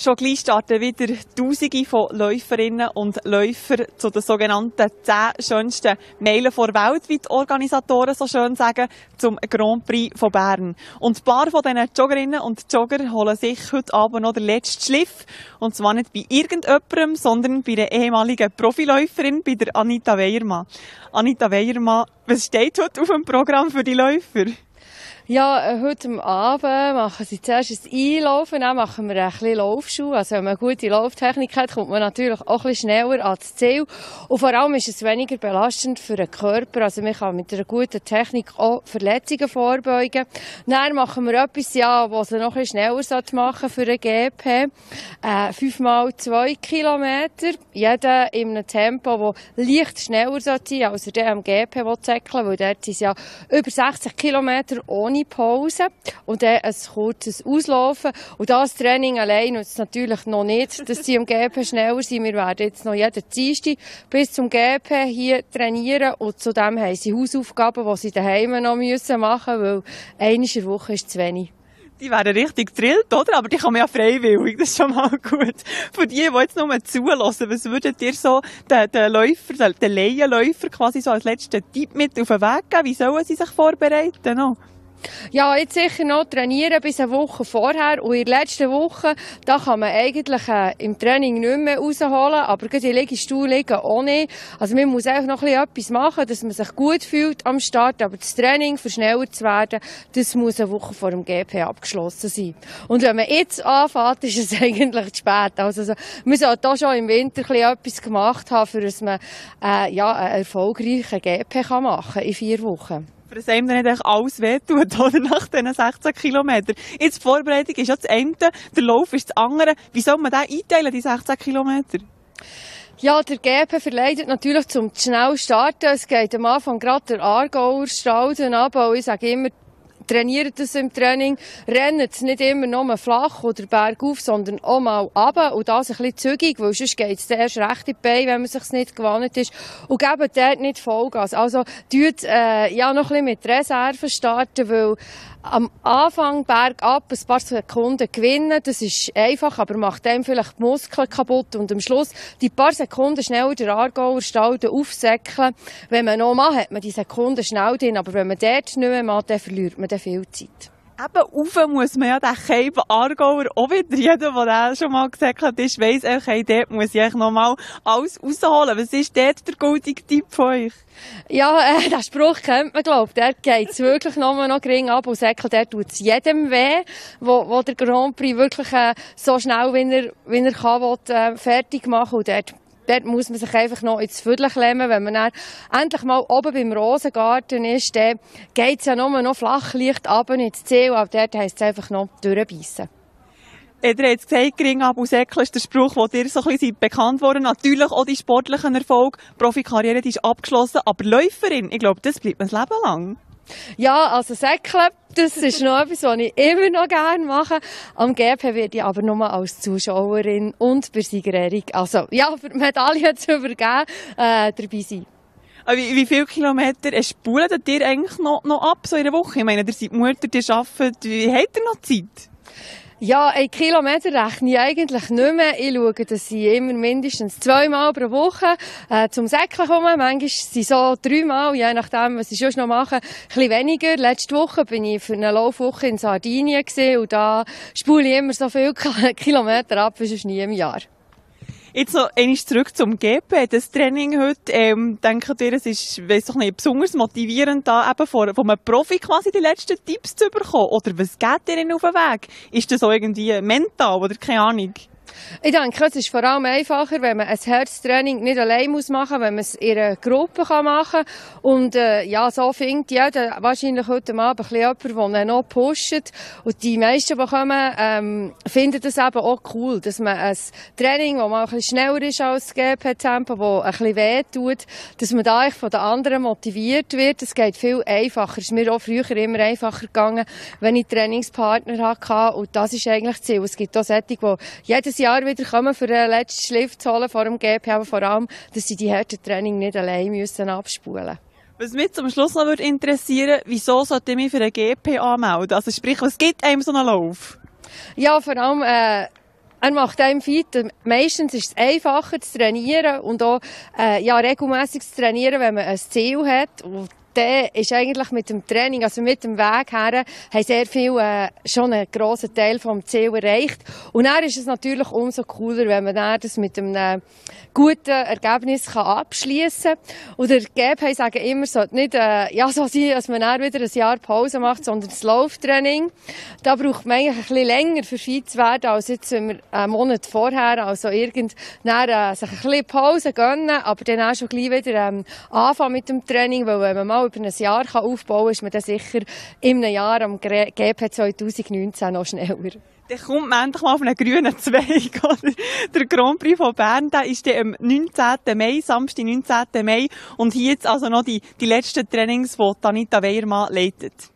Schon gleich starten wieder Tausende von Läuferinnen und Läufern zu den sogenannten zehn schönsten Meilen vor Welt, wie die Organisatoren so schön sagen, zum Grand Prix von Bern. Und ein paar von diesen Joggerinnen und Jogger holen sich heute Abend noch den letzten Schliff. Und zwar nicht bei irgendjemandem, sondern bei der ehemaligen Profiläuferin, bei der Anita Weiermann. Anita Weiermann, was steht heute auf dem Programm für die Läufer? Ja, äh, heute Abend machen sie zuerst ein Einlaufen, dann machen wir ein bisschen Laufschuh. Also wenn man eine gute Lauftechnik hat, kommt man natürlich auch ein bisschen schneller ans Ziel. Und vor allem ist es weniger belastend für den Körper. Also man kann mit einer guten Technik auch Verletzungen vorbeugen. Dann machen wir etwas, ja, was sie noch ein bisschen schneller machen für einen GP. Äh, fünfmal zwei Kilometer. Jeder in einem Tempo, das leicht schneller sein als er am GP zäckeln weil dort sind ja über 60 Kilometer ohne ohne Pause und dann ein kurzes Auslaufen. Und das Training allein nutzt natürlich noch nicht, dass sie im GP schneller sind. Wir werden jetzt noch jeden Dienstag bis zum GP hier trainieren und zudem haben sie Hausaufgaben, die sie daheim noch machen müssen, weil eine Woche ist zu wenig. Die werden richtig drillt, oder? Aber die kommen ja freiwillig. Das ist schon mal gut. Für die, die jetzt nur zulassen, was würdet ihr so den, den Läufer, den Laienläufer quasi so als letzten Tipp mit auf den Weg geben? Wie sollen sie sich vorbereiten? Noch? Ja, jetzt sicher noch trainieren bis eine Woche vorher. Und in der letzten Woche, da kann man eigentlich äh, im Training nicht mehr rausholen, aber gerade die Liegestuhl liegen auch nicht. Also man muss einfach noch etwas machen, dass man sich gut fühlt am Start. Aber das Training, für schneller zu werden, das muss eine Woche vor dem GP abgeschlossen sein. Und wenn man jetzt anfängt, ist es eigentlich zu spät. Also, also man sollte da schon im Winter etwas gemacht haben, für dass man äh, ja, einen erfolgreichen GP kann machen in vier Wochen für das einem dann nicht alles wehtut, oder? Nach diesen 16 Kilometern. Jetzt die Vorbereitung ist ja das eine, der Lauf ist das andere. Wie soll man den einteilen, die 16 Kilometer? Ja, der GP verleitet natürlich zum schnell starten. Es geht am Anfang gerade der Aargauer Strauden ab. Ich sage immer, trainiert das im Training, rennt nicht immer nur flach oder bergauf, sondern auch mal runter und das ein bisschen zügig, weil sonst geht es erst recht in die Beine, wenn man sich nicht gewohnt ist. Und geben dort nicht Vollgas. Also, tut, äh, ja, noch ein bisschen mit Reserven starten, weil am Anfang bergab ein paar Sekunden gewinnen, das ist einfach, aber macht einem vielleicht die Muskeln kaputt. Und am Schluss die paar Sekunden schnell der Aargauer Stalden aufsäckeln. Wenn man noch mal hat man die Sekunden schnell drin, aber wenn man dort nicht mehr macht, dann verliert man dann viel Zeit eben rauf muss man ja den Keib Aargauer auch wieder. Jeder, der schon mal gesagt hat, ist, weiss, okay, dort muss ich noch mal alles rausholen. Was ist dort der goldige Tipp von euch? Ja, äh, den Spruch kennt man, glaube ich. Der geht wirklich nur noch gering ab und sagt, der tut es jedem weh, wo, wo der Grand Prix wirklich äh, so schnell, wie er, wie er kann, will, äh, fertig machen Und dort dort muss man sich einfach noch ins Viertel klemmen. Wenn man dann endlich mal oben beim Rosengarten ist, dann geht es ja nur noch Flachlicht ab ins Ziel, aber dort heisst es einfach noch durchbeissen. Ihr habt gesagt, gering ab und säckeln ist der Spruch, der dir so ein bisschen bekannt wurde. Natürlich auch die sportlichen Erfolge. Profikarriere ist abgeschlossen, aber Läuferin, ich glaube, das bleibt ein Leben lang. Ja, also Säckeln, das ist noch etwas, was ich immer noch gerne mache. Am GP werde ich aber nur als Zuschauerin und bei Siegerehrung, also ja, für die Medaille zu übergeben, äh, dabei sein. Wie, wie viele Kilometer spulen ihr eigentlich noch, noch ab, so in einer Woche? Ich meine, ihr seid Mutter, ihr arbeitet, wie habt ihr noch Zeit? Ja, ein Kilometer rechne ich eigentlich nicht mehr. Ich schaue, dass ich immer mindestens zweimal pro Woche äh, zum Säckeln komme. Manchmal sind so dreimal, je nachdem, was ich schon noch mache, ein bisschen weniger. Letzte Woche bin ich für eine Laufwoche in Sardinien und da spule ich immer so viele Kilometer ab, wie sonst nie im Jahr. Jetzt noch einmal zurück zum GP. Das Training heute, ähm, denkt ihr, es ist, weiss doch nicht, besonders motivierend, da eben von, von einem Profi quasi die letzten Tipps zu bekommen? Oder was geht ihr ihnen auf den Weg? Ist das so irgendwie mental oder keine Ahnung? Ich denke, es ist vor allem einfacher, wenn man ein Herztraining nicht allein machen muss, wenn man es in einer Gruppe machen kann. Und äh, ja, so findet jeder wahrscheinlich heute Abend ein bisschen jemand, der noch pusht. Und die meisten, die kommen, ähm, finden das eben auch cool, dass man ein Training, das mal ein bisschen schneller ist als das GP-Tempo, das ein bisschen weh tut, dass man da von den anderen motiviert wird. Es geht viel einfacher. Es ist mir auch früher immer einfacher gegangen, wenn ich Trainingspartner hatte. Und das ist eigentlich das Ziel. Es gibt auch solche, die jedes Jahr Jahr wieder kommen, für den letzten Schliff zu holen vor dem GP, aber vor allem, dass sie die harten Training nicht allein müssen abspulen was mich zum Schluss noch würde interessieren, wieso sollte ich mich für einen GP anmelden? Also sprich, was gibt einem so einen Lauf? Ja, vor allem, äh, er macht einem fit. Meistens ist es einfacher zu trainieren und auch äh, ja, regelmäßig zu trainieren, wenn man ein Ziel hat. Und dann ist eigentlich mit dem Training, also mit dem Weg her, haben sehr viel äh, schon einen grossen Teil vom Ziel erreicht. Und dann ist es natürlich umso cooler, wenn man dann das mit einem guten Ergebnis kann abschließen kann. Und der GP sagen immer, es sollte nicht äh, ja, so sein, dass man dann wieder ein Jahr Pause macht, sondern das Lauftraining. Da braucht man eigentlich ein bisschen länger für fit zu werden, als jetzt, wenn einen Monat vorher, also irgend, äh, sich ein bisschen Pause gönnen, aber dann auch schon gleich wieder ähm, anfangen mit dem Training, weil wenn man mal über ein Jahr kann aufbauen kann, ist man dann sicher in einem Jahr am GP 2019 noch schneller. Dann kommt man endlich mal auf einen grünen Zweig. Der Grand Prix von Bern der ist am 19. Mai, Samstag, 19. Mai. Und hier jetzt also noch die, die letzten Trainings, die Anita Weiermann leitet.